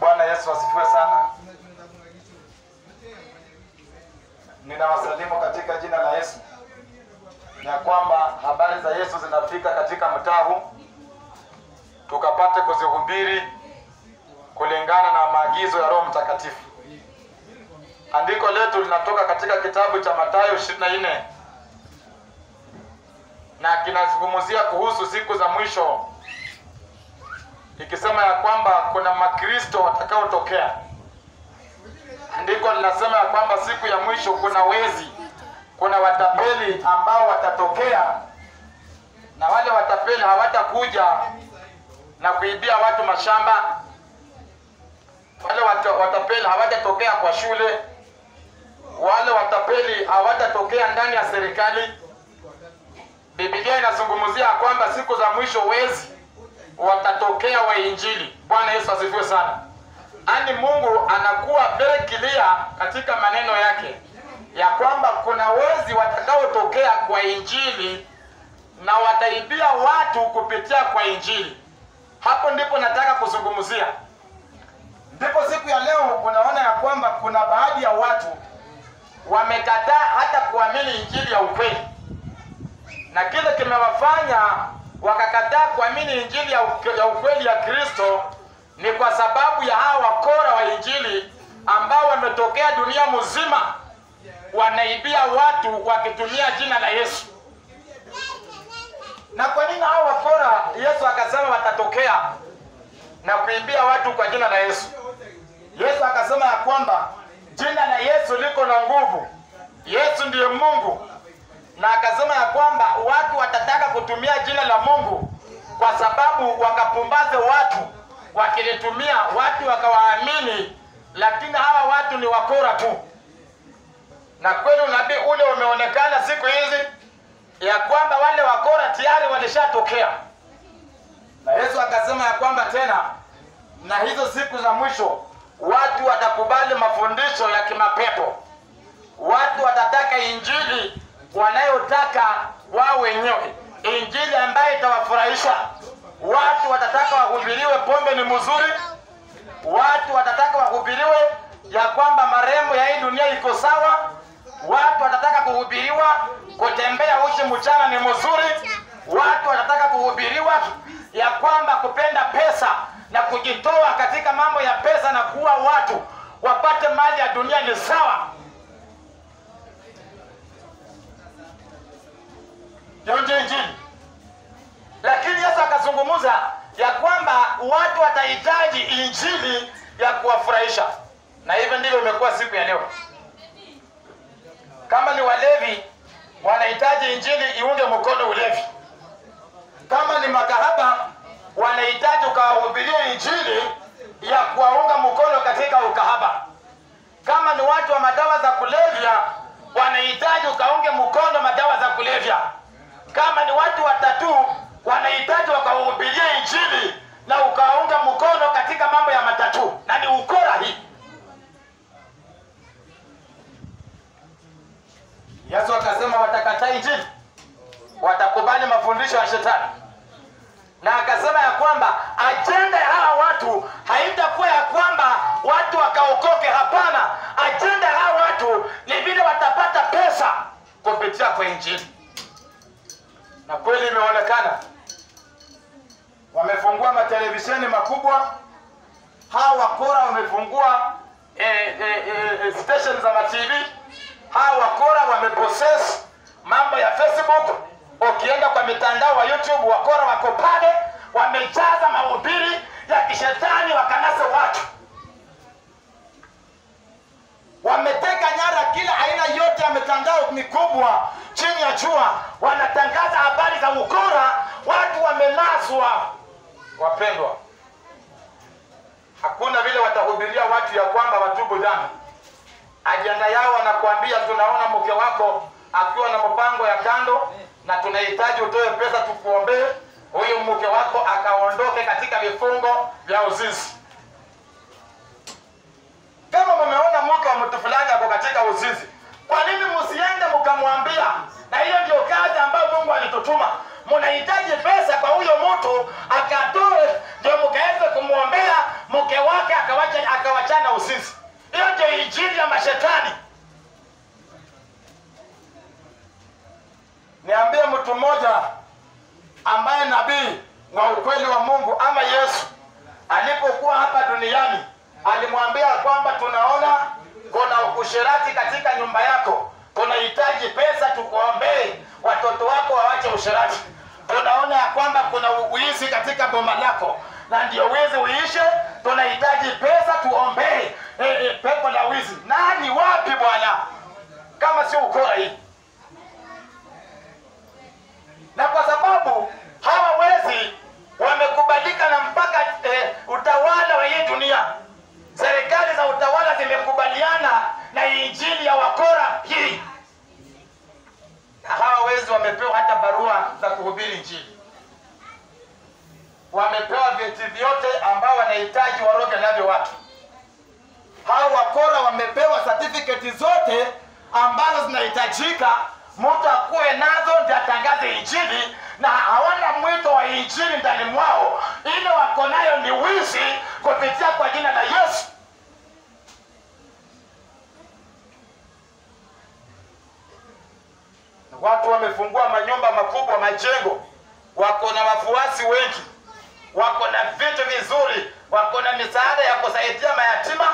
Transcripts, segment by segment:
Bwana Yesu asifiwe sana. Ninawasalimu katika jina la Yesu, na kwamba habari za Yesu zinafika katika mtaa huu, tukapate kuzihubiri kulingana na maagizo ya Roho Mtakatifu. Andiko letu linatoka katika kitabu cha Mathayo 24 na kinazungumzia kuhusu siku za mwisho, ikisema ya kwamba kuna makristo watakaotokea. Andiko linasema ya kwamba siku ya mwisho kuna wezi, kuna watapeli ambao watatokea, na wale watapeli hawatakuja na kuibia watu mashamba. Wale watapeli hawatatokea kwa shule, wale watapeli hawatatokea ndani ya serikali. Biblia inazungumzia kwamba siku za mwisho wezi watatokea wa Injili. Bwana Yesu asifiwe sana. Ani Mungu anakuwa very clear katika maneno yake ya kwamba kuna wezi watakaotokea kwa Injili na wataibia watu kupitia kwa Injili. Hapo ndipo nataka kuzungumzia. Ndipo siku ya leo unaona ya kwamba kuna baadhi ya watu wamekataa hata kuamini injili ya ukweli, na kile kimewafanya wakakataa kuamini injili ya ukweli ya Kristo ni kwa sababu ya hawa wakora wa injili ambao wametokea dunia mzima, wanaibia watu wakitumia jina la Yesu. Na kwa nini hao wakora Yesu akasema watatokea na kuibia watu kwa jina la Yesu? Yesu akasema ya kwamba jina la Yesu liko na nguvu. Yesu ndiye Mungu, na akasema ya kwamba watu watataka kutumia jina la Mungu kwa sababu wakapumbaze watu, wakilitumia watu wakawaamini, lakini hawa watu ni wakora tu. Na kweli unabii ule umeonekana siku hizi ya kwamba wale wakora tayari walishatokea, na Yesu akasema ya kwamba tena na hizo siku za mwisho watu watakubali mafundisho ya kimapepo. Watu watataka injili wanayotaka wao wenyewe, injili ambayo itawafurahisha. Watu watataka wahubiriwe pombe ni mzuri. Watu watataka wahubiriwe ya kwamba marembo ya hii dunia iko sawa. Watu watataka kuhubiriwa kutembea uchi mchana ni mzuri. Watu watataka kuhubiriwa ya kwamba kupenda pesa na kujitoa katika mambo ya pesa na kuwa watu wapate mali ya dunia ni sawa. Injili ya kuwafurahisha, na hivyo ndivyo imekuwa siku ya leo. Kama ni walevi, wanahitaji injili iunge mkono ulevi. Kama ni makahaba, wanahitaji ukawahubiria injili ya kuwaunga mkono katika ukahaba. Kama ni watu wa madawa za kulevya, wanahitaji ukaunge mkono madawa za kulevya. Kama ni watu watatu, wanahitaji wakawahubiria injili na ukaunga mkono katika mambo ya matatu, na ni ukora hii. Yesu akasema watakataa injili, watakubali mafundisho ya shetani na akasema ya kwamba ajenda ya hawa watu haitakuwa ya kwamba watu wakaokoke. Hapana, ajenda ya hawa watu ni vile watapata pesa kupitia kwa injili, na kweli imeonekana. Wamefungua matelevisheni makubwa, hawa wakora wamefungua e, e, e, station za matv. Hawa wakora wameprocess mambo ya Facebook ukienda kwa mitandao wa YouTube wakora wako pale, wamejaza mahubiri ya kishetani, wakanasa watu, wameteka nyara kila aina yote ya mitandao mikubwa chini ya jua, wanatangaza habari za ukora, watu wamenaswa. Wapendwa, hakuna vile watahubiria watu ya kwamba watubu dhambi. Ajenda yao wanakuambia, tunaona mke wako akiwa na mpango ya kando na tunahitaji utoe pesa tukuombee huyu mke wako akaondoke katika vifungo vya uzinzi. Kama mmeona mke wa mtu fulani ako katika uzinzi, kwa nini msiende mkamwambia? Na hiyo ndio kazi ambayo Mungu. Mnahitaji pesa kwa huyo mtu akatoe, ndio mkaweze kumwombea mke wake akawachana usisi Hiyo ndio injili ya mashetani. Niambie mtu mmoja ambaye nabii wa ukweli wa Mungu ama Yesu alipokuwa hapa duniani alimwambia kwamba tunaona kuna ukushirati katika nyumba yako, tunahitaji pesa tukuombee watoto wako wawache usherati. Tunaona ya kwamba kuna uizi katika boma lako na ndio wizi uishe, tunahitaji pesa tuombee e, e, pepo la wizi. Nani wapi bwana, kama sio ukora hii? na kwa sababu hawa wezi wamekubalika na mpaka e, utawala wa hii dunia, serikali za utawala zimekubaliana na injili ya wakora hii, na hawa wezi wamepewa hata barua za kuhubiri injili, wamepewa vyote ambao wanahitaji waroge navyo watu. Hao wakora wamepewa certificate zote ambazo zinahitajika mtu akuwe nazo ndio atangaze injili, na hawana mwito wa injili ndani mwao. Ile wako nayo ni wizi kupitia kwa jina la Yesu. Watu wamefungua manyumba makubwa, majengo, wako na wafuasi wengi, wako na vitu vizuri, wako na misaada ya kusaidia mayatima,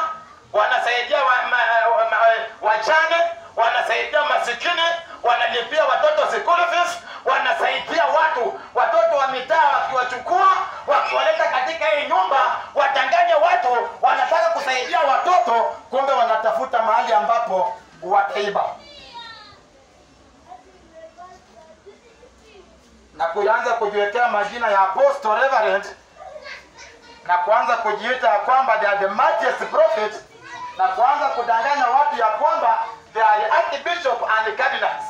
wanasaidia wa, ma, wa, wajane, wanasaidia masikini, wanalipia watoto school fees, wanasaidia watu watoto wa mitaa, wakiwachukua wakiwaleta katika hii nyumba, watanganye watu wanataka kusaidia watoto, kumbe wanatafuta mahali ambapo wataiba na kuanza kujiwekea majina ya apostle reverend na kuanza kujiita kwamba they are the mightiest prophet na kuanza kudanganya watu ya kwamba they are the archbishop and the cardinals,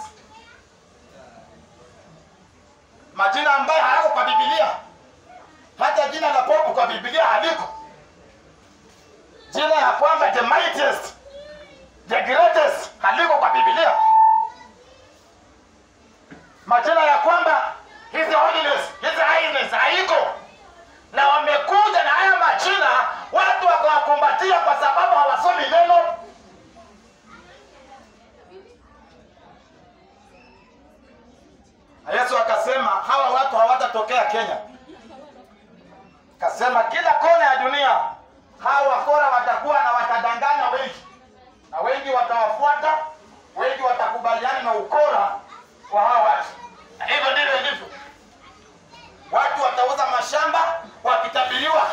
majina ambayo hayako kwa Biblia. Hata jina la popu kwa Biblia haliko. Jina ya kwamba the mightiest, the greatest haliko kwa Biblia. Majina ya kwamba his holiness, his highness haiko na wamekuja na haya majina, watu wakawakumbatia kwa sababu hawasomi neno. Yesu akasema hawa watu hawatatokea Kenya, akasema kila kona ya dunia hawa wakora watakuwa na watadanganya wengi, na wengi watawafuata, wengi watakubaliana na ukora wa hawa watu, na hivyo ndivyo. Watu watauza mashamba wakitabiliwa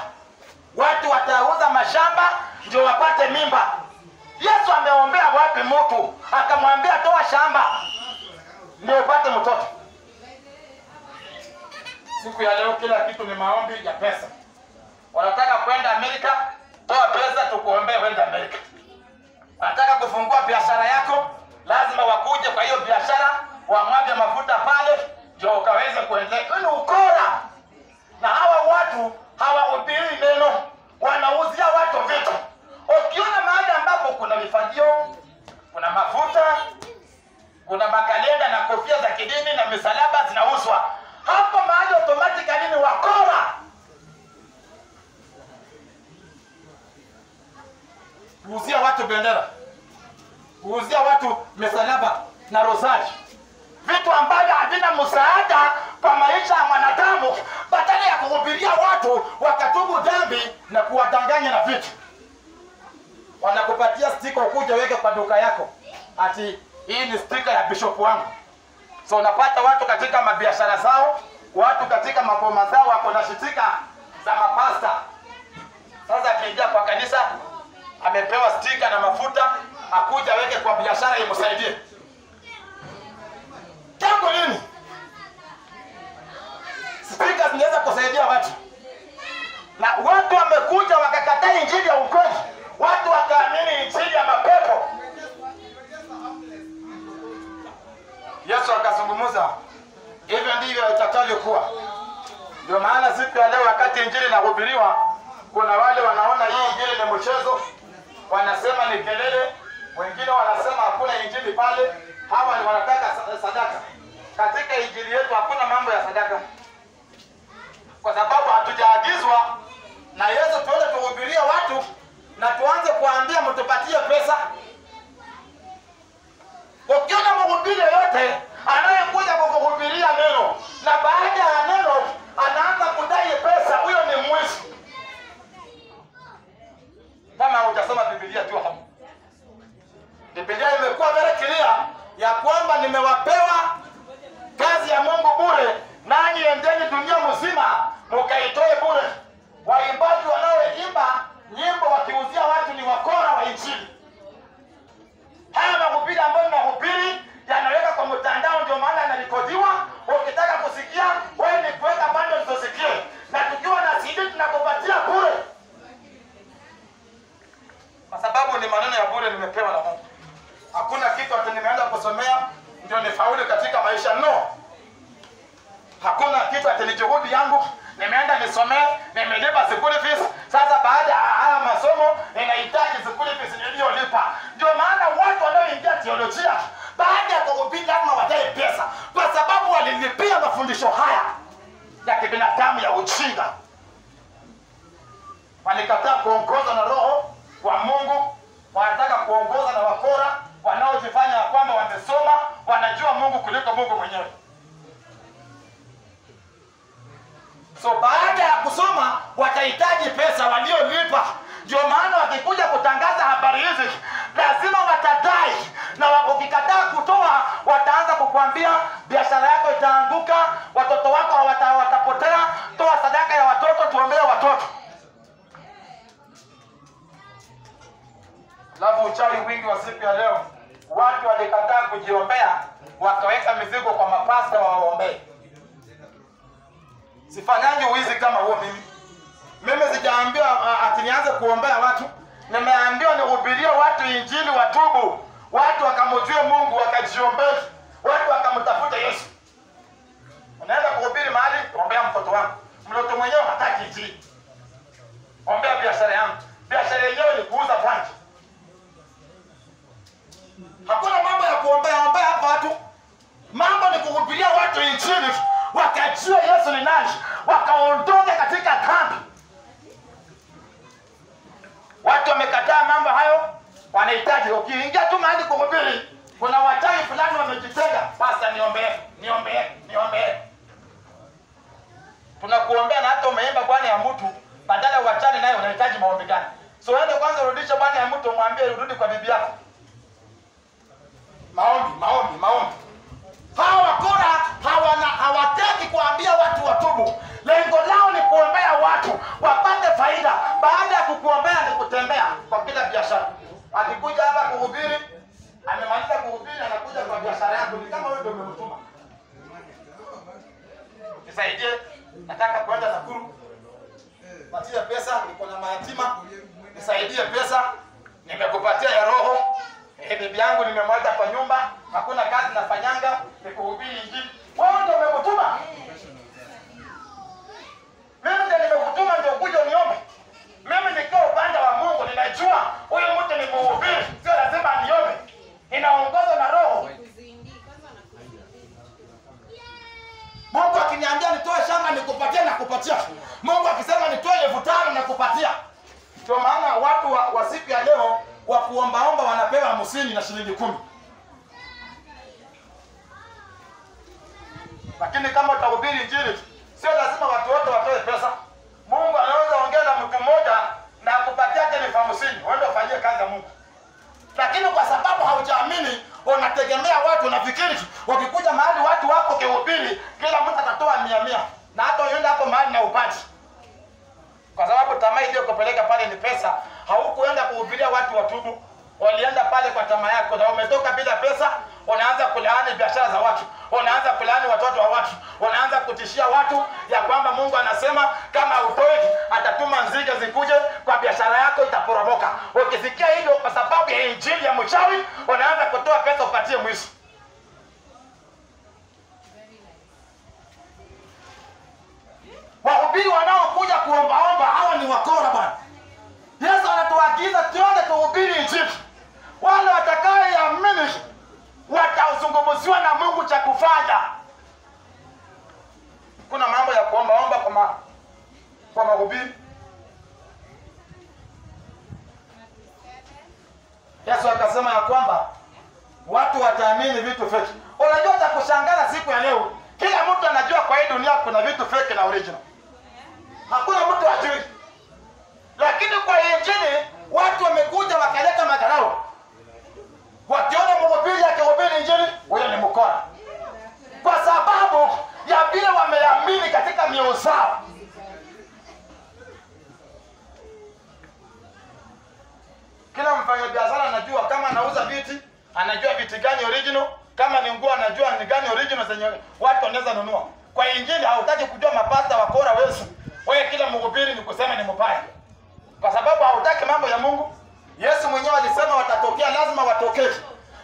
watu watauza mashamba ndio wapate mimba. Yesu ameombea wapi mtu akamwambia toa shamba ndio upate mtoto? Siku ya leo kila kitu ni maombi ya pesa. Wanataka kwenda Amerika, toa pesa tukuombee kwenda Amerika. Wanataka kufungua biashara yako, lazima wakuje kwa hiyo biashara, wamwage mafuta pale ndio ukaweza kuendelea. Ni ukora, na hawa watu hawahubiri neno, wanauzia watu vitu. Ukiona mahali ambapo kuna mifagio, kuna mafuta, kuna makalenda na kofia za kidini na misalaba zinauzwa, hapo mahali automatically ni wakora. Kuuzia watu bendera, kuuzia watu misalaba na rosari vitu ambavyo havina msaada kwa maisha ya mwanadamu, badala ya kuhubiria watu wakatubu dhambi na kuwadanganya na vitu. Wanakupatia stika ukuja weke kwa duka yako, ati hii ni stika ya bishop wangu. So unapata watu katika mabiashara zao, watu katika maboma zao wako na shitika za mapasta. Sasa akiingia kwa kanisa amepewa stika na mafuta, akuja weke kwa biashara imsaidie tangu lini spika zinaweza kusaidia watu. Na watu wamekuja wakakataa injili ya ukweli. Watu wakaamini injili ya mapepo. Yesu akazungumza hivyo ndivyo itakavyokuwa. Ndio maana siku ya leo wakati injili inahubiriwa kuna wale wanaona hii injili ni mchezo. Wanasema ni kelele wengine wanasema hakuna injili pale hawa wanataka eh, sadaka. Katika injili yetu hakuna mambo ya sadaka, kwa sababu hatujaagizwa na Yesu tuende kuhubiria watu na tuanze kuambia mtupatie pesa. Ukiona mhubiri yote anayekuja kukuhubiria neno na baada ya neno anaanza kudai pesa, huyo ni mwizi. Kama hujasoma Biblia tu hapo, Biblia imekuwa very clear ya kwamba nimewapewa kazi ya Mungu bure, nanyi endeni dunia mzima mukaitoe bure. Waimbaji wanaoimba nyimbo wakiuzia watu ni wakora wa Injili. Haya mahubiri ambayo nahubiri yanaweka mafundisho haya ya kibinadamu ya ujinga. Walikataa kuongoza na Roho wa Mungu, wanataka kuongoza na wakora wanaojifanya ya kwamba wamesoma, wanajua Mungu kuliko Mungu mwenyewe. So baada ya kusoma watahitaji pesa waliolipa. Ndio maana wakikuja kutangaza habari hizi lazima watadai, na ukikataa kutoa wataanza kukwambia itaanguka, watoto wako wata, watapotea. Toa sadaka ya watoto, tuombee watoto. Alafu uchawi wingi wa siku ya leo, watu walikataa kujiombea, wakaweka mizigo kwa mapasta wawaombee. sifanyaji uwizi kama huo mimi. Mimi sijaambiwa atinianze ati nianze kuombea watu. Nimeambiwa nihubirie watu injili watubu. Watu wakamjue Mungu wakajiombee. Watu wakamtafuta Yesu. Unaenda kuhubiri mahali, ombea mtoto wangu. Mtoto mwenyewe hataki injili. Ombea biashara yangu. Biashara yenyewe ni kuuza bangi. Hakuna mambo ya kuombea ombea hapa watu. Mambo ni kuhubiria watu injili, wakajua Yesu ni nani, wakaondoke katika kambi. Watu wamekataa mambo hayo, wanahitaji ukiingia tu mahali kuhubiri, kuna wachawi fulani wamejitenga, pasta, niombee, niombee, niombee. Tunakuombea na hata umeimba Bwana ya mtu, badala uachane naye, unahitaji maombi gani? So uende kwanza rudisha Bwana ya mtu, umwambie urudi kwa bibi yako. Maombi, maombi, maombi hawa wakora hawana hawataki kuambia watu watubu. Lengo lao ni kuombea watu wapate faida. Baada ya kukuombea ni kutembea kwa kila biashara. Akikuja hapa kuhubiri, amemaliza kuhubiri, anakuja kwa biashara yako, ni kama wewe ndio umemtuma. Nisaidie, nataka kwenda Nakuru, patia pesa, niko na mayatima, nisaidie pesa, nimekupatia ya roho Eh, bibi yangu nimemwacha kwa nyumba, hakuna kazi nafanyanga, nikuhubiri injili. Wewe ndio umekutuma. Mimi ndio nimekutuma ndio kuja uniombe. Mimi nikiwa upande wa Mungu ninajua huyu mtu ni mhubiri, sio lazima aniombe. Inaongozwa na Roho. Mungu akiniambia shamba nikupatia na kupatia. Mungu akisema nitoe elfu tano na kupatia. Ndio maana watu wa, wa siku ya leo wa kuombaomba wanapewa hamsini na shilingi kumi. Lakini kama utahubiri injili, sio lazima watu wote watoe pesa. Mungu anaweza ongea na mtu mmoja na kupatia tena elfu hamsini uende ufanyie kazi ya Mungu. Lakini kwa sababu haujaamini, unategemea watu, unafikiri wakikuja mahali watu wako kihubiri, kila mtu atatoa mia mia, na hata uende hapo mahali na upati kwa sababu tamaa iliyokupeleka pale ni pesa. Haukuenda kuhubiria watu watubu, walienda pale kwa tamaa yako, na umetoka bila pesa. Unaanza kulaani biashara za watu, unaanza kulaani watoto wa watu, unaanza kutishia watu ya kwamba Mungu anasema kama utoi atatuma nzige zikuje kwa biashara yako, itaporomoka. Ukisikia hivyo kwa sababu ya injili ya mchawi, unaanza kutoa pesa upatie mwizi. Wahubiri wanaokuja kuombaomba hawa ni wakora bwana. Yesu anatuagiza tuende tuhubiri injili. Wale watakaoiamini watazungumziwa na Mungu cha kufanya. Kuna mambo ya kuombaomba kwa kwa mahubiri. Yesu akasema ya kwamba watu wataamini vitu feki. Unajua cha siku ya leo, kila mtu anajua kwa hii dunia kuna vitu feki na original. Hakuna mtu ajui, lakini kwa injili watu wamekuja wakaleta madharau, wakiona mhubiri akihubiri injili, huyo ni mkora, kwa sababu ya vile wameamini katika mioyo zao. Kila mfanya biashara anajua kama anauza viti, anajua viti gani original, kama ni nguo anajua ni gani original zenye watu wanaweza nunua. Kwa injili hautaki kujua mapasta wakora wesu. Wewe kila mhubiri ni kusema ni mbaya. Kwa sababu hautaki mambo ya Mungu. Yesu mwenyewe alisema watatokea, lazima watokee,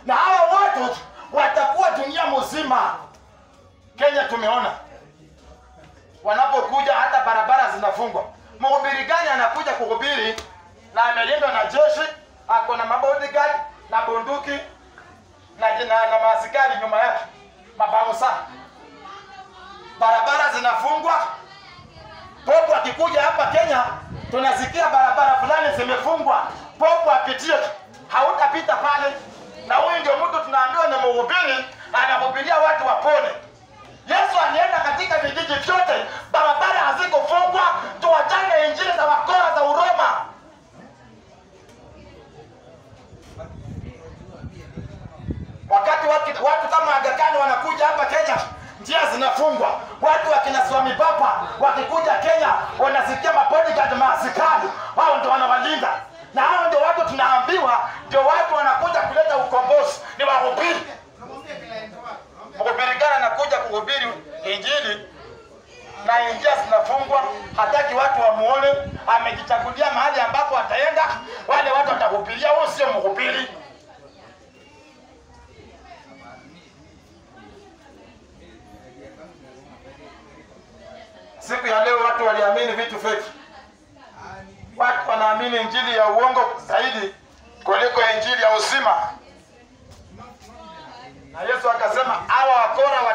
na hawa watu watakuwa dunia mzima. Kenya tumeona wanapokuja, hata barabara zinafungwa. Mhubiri gani anakuja kuhubiri na amelindwa na jeshi, ako na mabodyguard na bunduki na, na, na maaskari nyuma yake, mabausa, barabara zinafungwa. Popo akikuja hapa Kenya, tunasikia barabara fulani zimefungwa, popo apitie, hautapita pale. Na huyu ndio mtu tunaambiwa ni mhubiri, anahubiria watu wapone. Yesu alienda katika vijiji vyote,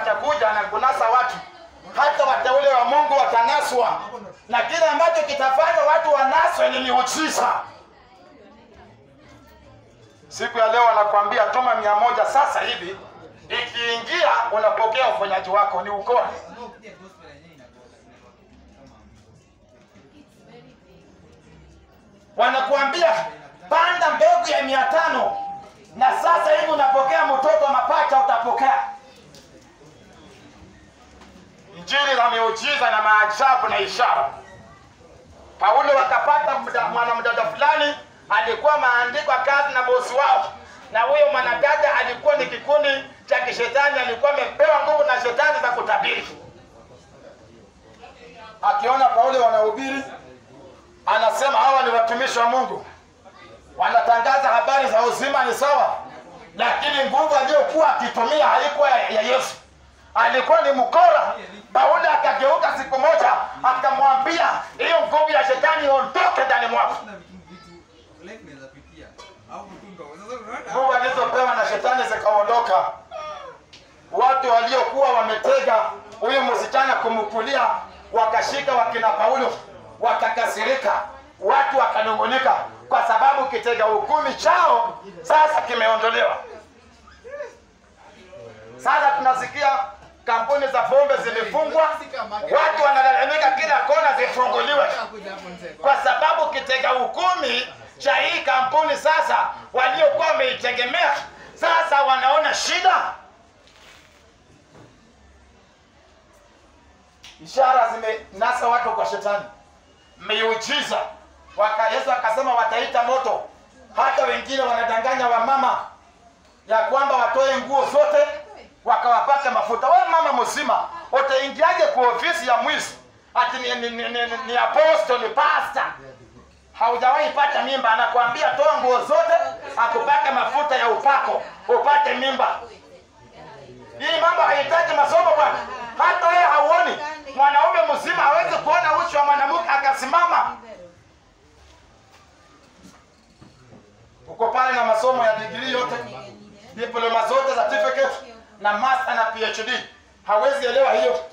watakuja na kunasa watu, hata wateule wa Mungu watanaswa, na kile ambacho kitafanya watu wanaswe ni miujiza. Siku ya leo anakuambia tuma mia moja sasa hivi, ikiingia unapokea ufanyaji wako. Ni ukora. Wanakuambia panda mbegu ya mia tano na sasa hivi unapokea mtoto mapacha, utapokea injili za miujiza na maajabu na ishara. Paulo wakapata mda- mwanamdada fulani alikuwa maandikwa kazi na bosi wao, na huyo mwanadada alikuwa ni kikundi cha kishetani, alikuwa amepewa nguvu na shetani za kutabiri. Akiona Paulo wanahubiri, anasema hawa ni watumishi wa Mungu, wanatangaza habari za uzima, ni sawa, lakini nguvu aliyokuwa akitumia haikuwa ya Yesu, alikuwa ni mkora. Paulo akageuka siku moja, akamwambia hiyo nguvu ya shetani ondoke ndani mwako. Nguvu alizopewa na shetani zikaondoka. Watu waliokuwa wametega huyu msichana kumkulia wakashika wakina Paulo, wakakasirika, watu wakanungunika, kwa sababu kitega hukumi chao sasa kimeondolewa. Sasa tunasikia kampuni za pombe zimefungwa, watu wanalalamika kila kona zifunguliwe, kwa sababu kitega hukumi cha hii kampuni sasa waliokuwa wameitegemea sasa wanaona shida. Ishara zimenasa watu kwa shetani, miujiza. Waka Yesu akasema wataita moto. Hata wengine wanadanganya wamama ya kwamba watoe nguo zote wakawapaka mafuta. We mama mzima, utaingiaje kwa ofisi ya mwizi ati ni, ni, ni, ni, ni apostle ni pastor? Haujawahi pata mimba, anakuambia toa nguo zote, akupake mafuta ya upako upate mimba. Hii mambo haihitaji masomo bwana. Hata wewe hauoni, mwanaume mzima hawezi kuona uchi wa mwanamke akasimama. Uko pale na masomo ya digrii yote, diploma zote, certificate na master na PhD, hawezi elewa hiyo.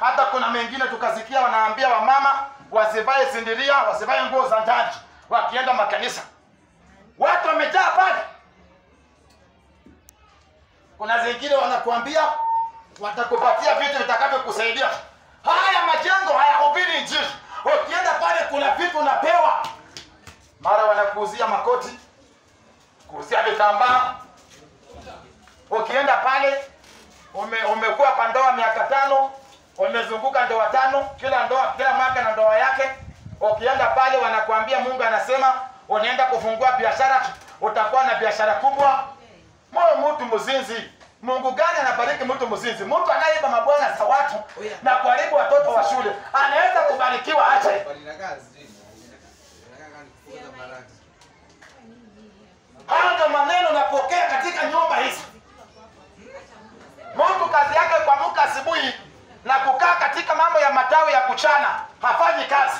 Hata kuna mengine tukasikia wanaambia wamama wasivae sindiria, wasivae nguo za ndani wakienda makanisa. Watu wamejaa pale. Kuna zingine wanakuambia watakupatia vitu vitakavyokusaidia. Haya majengo hayahubiri injili. Ukienda pale kuna vitu unapewa, mara wanakuuzia makoti, kuuzia vitambaa. Ukienda pale ume, umekuwa kwa ndoa miaka tano, umezunguka ndoa tano, kila ndoa kila mwaka na ndoa yake. Ukienda pale wanakuambia Mungu anasema unaenda kufungua biashara, utakuwa na biashara kubwa. Moyo mtu mzinzi. Mungu gani anabariki mtu mzinzi? Mtu anayeiba mabwana za watu na kuharibu watoto wa shule anaweza kubarikiwa aje? Haya maneno napokea katika nyumba hizi. Mtu kazi yake kuamka asubuhi na kukaa katika mambo ya matawi ya kuchana, hafanyi kazi,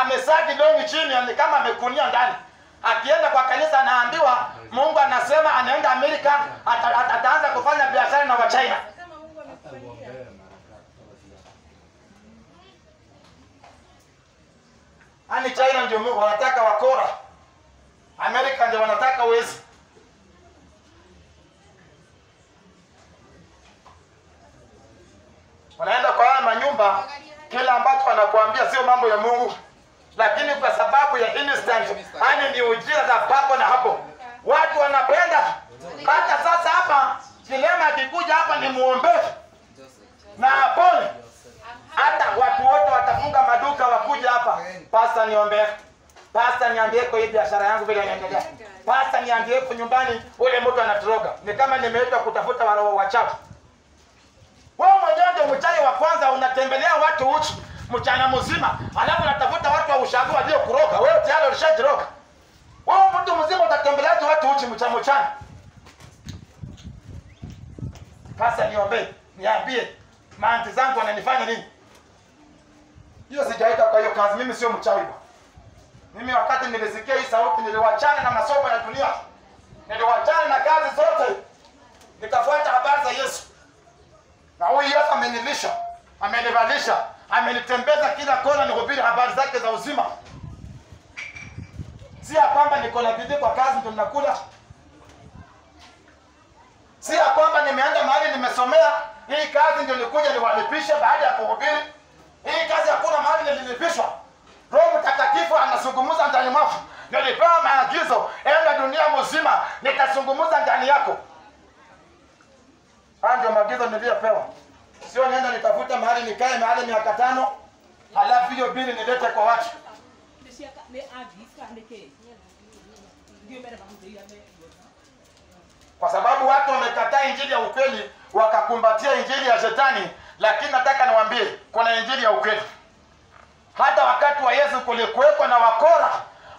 amesaa kidongi chini, ni kama amekunia ndani. Akienda kwa kanisa anaambiwa Mungu anasema anaenda Amerika, ata- ata- ataanza kufanya biashara na Wachina. Ani Mungu. China ndio Mungu wanataka wakora, Amerika ndio wanataka wezi. Wanaenda kwa haya manyumba, kila ambacho wanakuambia sio mambo ya Mungu, lakini kwa sababu ya instant, yani ni ujira za papo na hapo, watu wanapenda. Hata sasa hapa kilema akikuja hapa ni muombe na apone hata watu wote watafunga maduka wakuja hapa, pasta niombee, pasta niambie kwa hii biashara yangu vile inaendelea, pasta niambie kwa nyumbani ule mtu anatoroga. Ni kama nimeitwa kutafuta waroho wachafu. Ndio mchawi wa kwanza, unatembelea watu uchi mchana mzima, alafu unatafuta watu wa ushago waliokuroga. Wewe tayari ulishajiroka. Wewe mtu mzima utatembeleaje watu uchi mchana mchana? kasa niombe niambie maanti zangu wananifanya nini? hiyo sijaita kwa hiyo kazi mimi sio mchawi mimi wakati nilisikia hii sauti niliwachana na masomo ya dunia niliwachana na kazi zote nikafuata habari za yesu na huyu yesu amenilisha amenivalisha amenitembeza kila kona nihubiri habari zake za uzima si ya kwamba niko na bidii kwa kazi ndio ninakula si ya kwamba nimeenda mahali nimesomea hii kazi ndio nikuja niwalipishe baada ya kuhubiri hii kazi hakuna mahali nililipishwa. Roho Mtakatifu anazungumza ndani mwako. Nilipewa maagizo, enda dunia mzima, nitazungumza ndani yako. Haya ndio maagizo niliyopewa, sio nenda nitafuta mahali nikae mahali miaka tano, halafu hiyo bili nilete kwa watu. Kwa sababu watu wamekataa injili ya ukweli wakakumbatia injili ya shetani. Lakini nataka niwaambie kuna injili ya ukweli. Hata wakati wa Yesu kulikuweko na wakora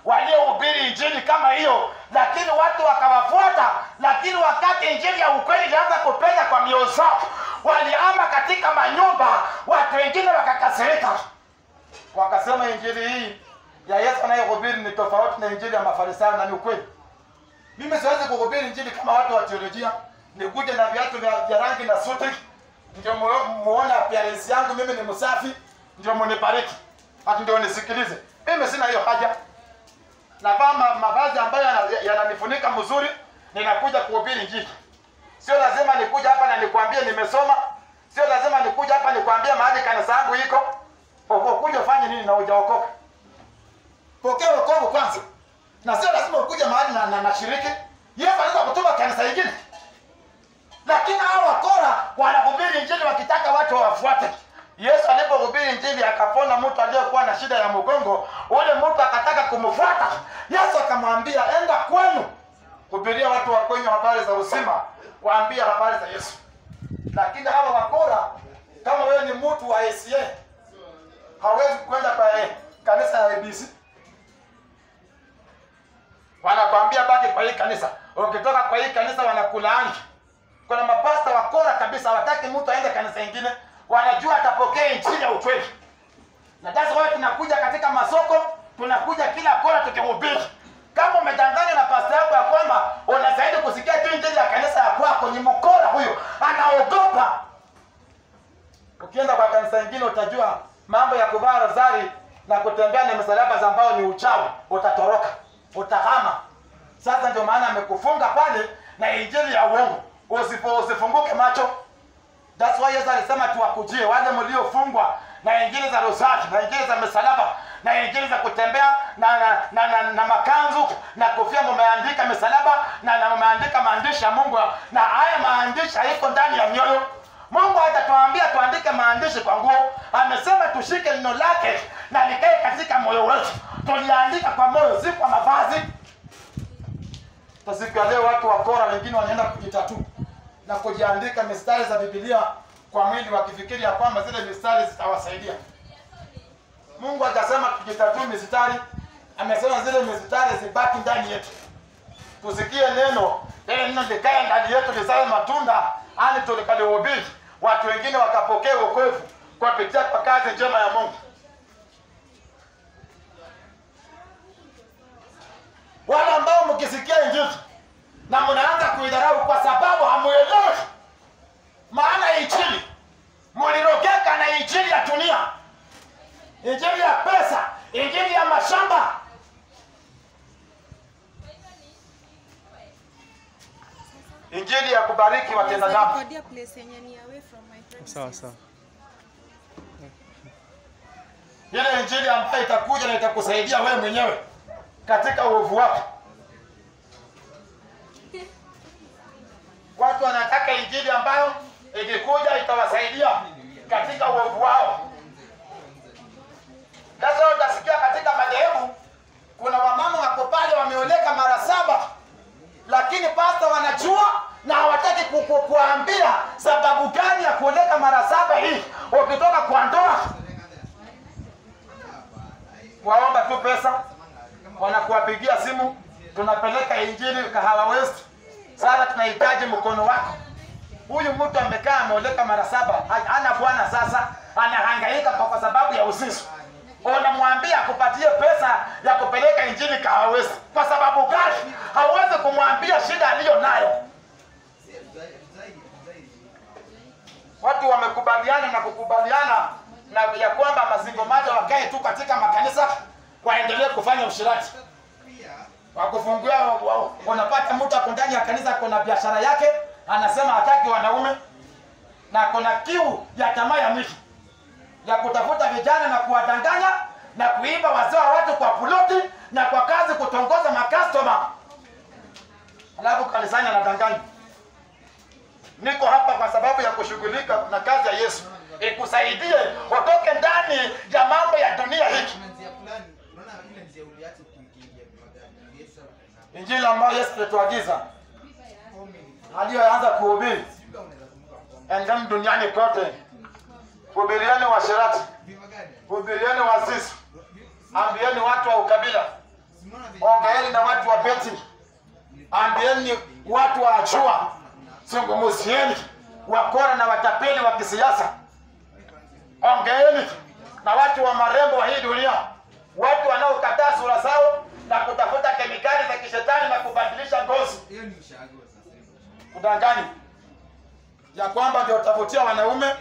waliohubiri injili kama hiyo, lakini watu wakawafuata. Lakini wakati injili ya ukweli ilianza kupenya kwa mioyo zao, waliama katika manyumba, watu wengine wakakasirika, wakasema injili hii ya Yesu anayehubiri ni tofauti na injili ya Mafarisayo, na ni ukweli. Mimi siwezi kuhubiri injili kama watu wa teolojia, nikuje na viatu vya rangi na suti, ndio mu- muone appearance yangu mimi ni msafi, ndio munibariki, ati ndio nisikilize. Mimi sina hiyo haja. Navaa ma- mavazi ambayo yana- yananifunika mzuri, ninakuja kuhubiri injili. Sio lazima nikuja hapa na nikwambie nimesoma, sio lazima nikuja hapa nikwambie mahali kanisa yangu iko. Ukuja ufanye nini na hujaokoka? Pokea wokovu kwanza na sio lazima ukuje mahali na, na, na shiriki. Yesu anaweza kutuma kanisa lingine, lakini hao wakora wanahubiri injili wakitaka watu wawafuate. Yesu alipohubiri injili akapona mtu aliyekuwa na shida ya mgongo, ule mtu akataka kumfuata. Yesu akamwambia enda kwenu, hubiria watu wa kwenye habari za uzima, waambie habari za Yesu. Lakini hawa wakora, kama wewe ni mtu wa ACA, hawezi kwenda kwa kanisa ya ABC wanakwambia baki kwa hii kanisa. Ukitoka kwa hii kanisa wanakulaani. Kuna mapasta wakora kabisa, hawataki mtu aende kanisa ingine, wanajua atapokea injili ya ukweli. Na that's why tunakuja katika masoko, tunakuja kila kona tukihubiri. Kama umedanganywa na pasta yako ya kwamba unastahili kusikia tu injili ya kanisa ya kwako, ni mkora huyo, anaogopa. Ukienda kwa kanisa ingine utajua mambo ya kuvaa rozari na kutembea na misalaba za ambao ni uchawi, utatoroka, utahama. Sasa ndio maana amekufunga pale na injili ya uongo, usipo usifunguke macho. That's why Yesu alisema tuwakujie wale mliofungwa na injili za rozari na injili za misalaba na injili za kutembea na na, na, na, na makanzu na kofia, mumeandika misalaba na na mumeandika maandishi ya Mungu, na haya maandishi haiko ndani ya mioyo. Mungu hatatuambia tuandike maandishi kwa nguo, amesema tushike neno lake na likae katika moyo wetu. Tuliandika kwa moyo, si kwa mavazi. Ya leo watu wa Kora wengine wanaenda kujitatu na kujiandika mistari za Biblia kwa mwili wakifikiri ya kwamba zile mistari zitawasaidia. Mungu akasema tujitatue mistari, amesema zile mistari zibaki ndani yetu, tusikie neno ile neno likae ndani yetu, lizae matunda, ani tulikalihubiri, watu wengine wakapokea wokovu kupitia kwa kazi njema ya Mungu. Wale ambao mkisikia injili na mnaanza kuidharau kwa sababu hamuelewi maana ya injili, mlirogeka na injili ya dunia, injili ya pesa, injili ya mashamba. Injili ya kubariki watenda dhambi. Recordia place yenye ni away from my premises. Sawa sawa. ile injili ambayo itakuja na itakusaidia wewe mwenyewe katika uovu wako. Watu wanataka injili ambayo ikikuja itawasaidia katika uovu wao. Sasa utasikia katika madhehebu kuna wamama wako pale wameoleka mara saba, lakini pasta wanajua na hawataki ku- ku- kuambia sababu gani ya kuoleka mara saba hii ukitoka kwa ndoa waomba tu pesa, wanakuwapigia simu, tunapeleka injili Kahawa West. Sasa tunahitaji mkono wako. Huyu mtu amekaa ameoleka mara saba, ana bwana, sasa anahangaika kwa sababu ya uzinzi. Unamwambia akupatie pesa ya kupeleka injili kawawezi Kwa sababu gani? Hauwezi kumwambia shida aliyo nayo. Watu wamekubaliana na kukubaliana na ya kwamba mazingo maja wakae tu katika makanisa waendelee kufanya ushirati wakufungua wa- wa- unapata mtu ako ndani ya kanisa kona biashara yake anasema hataki wanaume na kona kiu ya tamaa ya mwisho ya kutafuta vijana na kuwadanganya na kuiba wazee wa watu kwa puloti na kwa kazi kutongoza makastoma. Alafu kanisani anadanganya niko hapa kwa sababu ya kushughulika na kazi ya Yesu. Ikusaidie utoke ndani ya mambo ya dunia hiki. Injili ambayo Yesu alituagiza "Four aliyoanza kuhubiri, endeni duniani kote, hubirieni washerati, hubirieni wazizi, ambieni watu wa ukabila, ongeeni na watu wa Beti, ambieni watu wa Achua, zungumuzieni wakora na watapeli wa kisiasa, ongeeni na watu wa marembo wa hii dunia, watu wanaokataa sura zao na kutafuta kemikali za kishetani na kubadilisha ngozi Hiyo ni ushago sasa hivi. kudanganya ya kwamba ndio utavutia wanaume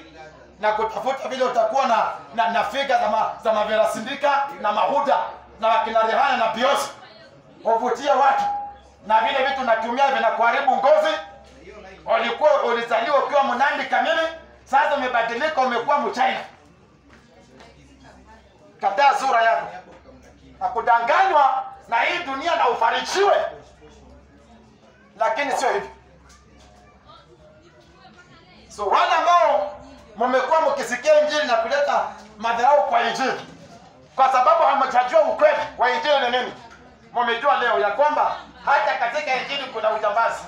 na kutafuta vile utakuwa na na, na figa za, ma, za Mavera Sindika na Mahuda na wakina Rehana na Biosi uvutie watu na vile vitu natumia vinakuharibu ngozi. Ulikuwa ulizaliwa ukiwa Mnandi kamili, sasa umebadilika, umekuwa mchaina. Kataa sura yako na kudanganywa na hii dunia na ufarijiwe, lakini sio hivi. So wale ambao mmekuwa mkisikia injili na kuleta madharau kwa injili, kwa sababu hamjajua ukweli wa injili ni nini, mmejua leo ya kwamba hata katika injili kuna ujambazi,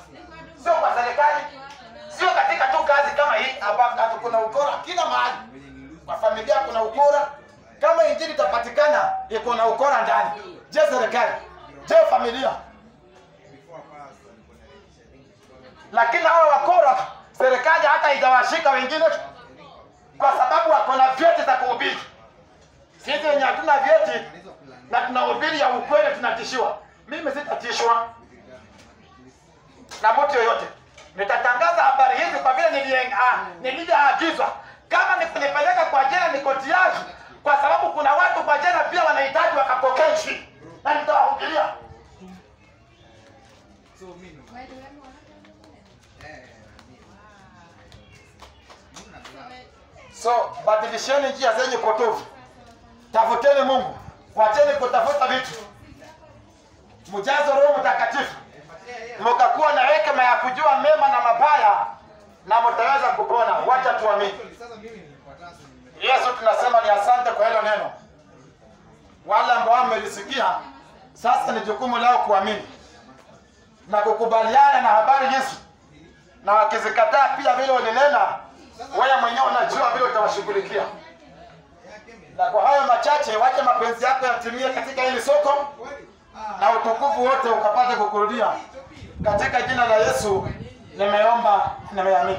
sio kwa serikali, sio katika tu kazi kama hii hapa, kuna ukora kila mahali. Kwa familia kuna ukora. Kama injili itapatikana iko na ukora ndani, je, serikali? Je, familia? Lakini hawa wakora serikali hata haijawashika wengine kwa sababu wako na vyeti za kuhubiri. Sisi wenye hatuna vyeti na tunahubiri ya ukweli tunatishiwa. Mimi sitatishwa na mtu yoyote, nitatangaza habari hizi kwa vile ah, nilivyoagizwa. Kama nikunipeleka kwa jela, niko badilisheni njia zenye potofu, tafuteni Mungu, wacheni kutafuta vitu, mjazo Roho Mtakatifu, mkakuwa na hekima ya kujua mema na mabaya, na mtaweza kupona. Wacha tuamini. Yesu, tunasema ni asante kwa hilo neno. Wale ambao wamelisikia sasa, ni jukumu lao kuamini na kukubaliana na habari hizi, na wakizikataa pia vile ulinena, wewe mwenyewe unajua vile utawashughulikia. Na kwa hayo machache, wacha mapenzi yako yatimie katika hili soko na utukufu wote ukapate kukurudia. Katika jina la Yesu nimeomba, nimeamini.